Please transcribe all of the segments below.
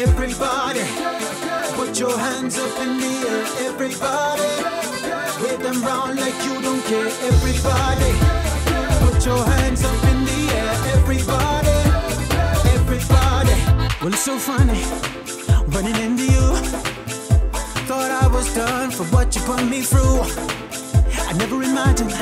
Everybody, put your hands up in the air. Everybody, wave them round like you don't care. Everybody, put your hands up in the air. Everybody, everybody. Well, it's so funny running into you. Thought I was done for what you put me through. I never imagined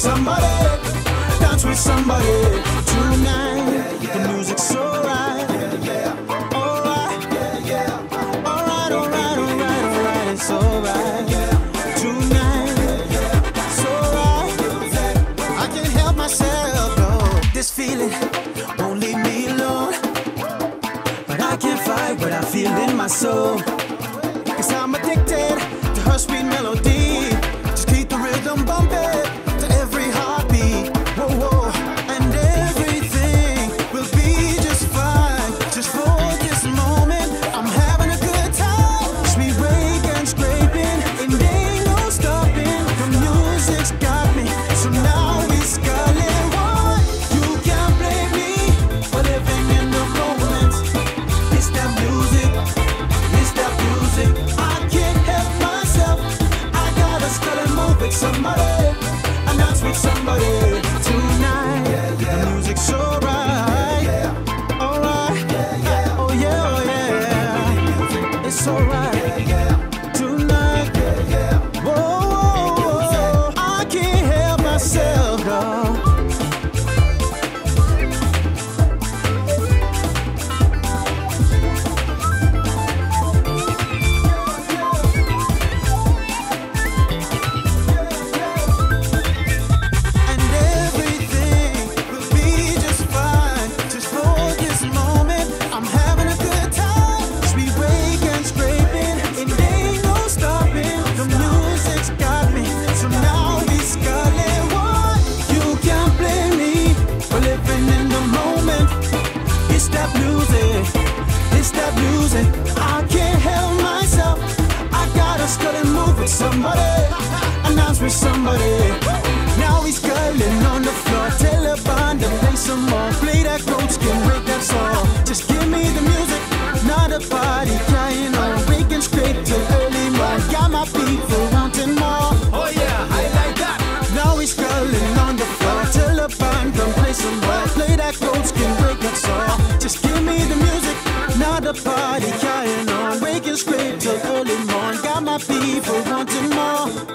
somebody, dance with somebody tonight. The music's so right. Alright. Alright, alright, alright, alright. It's alright. Tonight. It's alright. I can't help myself, no. This feeling won't leave me alone. But I can't fight what I feel in my soul. Cause I'm addicted to her sweet melody. Somebody. And dance with somebody not a party crying on. Waking straight till early morning. Got my people wanting more. Oh yeah, I like that. Now he's curling on the floor. Tell a band come play some more. Play that goat skin, break that song. Just give me the music, not a party crying on. Waking straight till early morning. Got my people wanting more.